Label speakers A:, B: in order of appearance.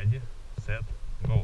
A: Ready, set, go.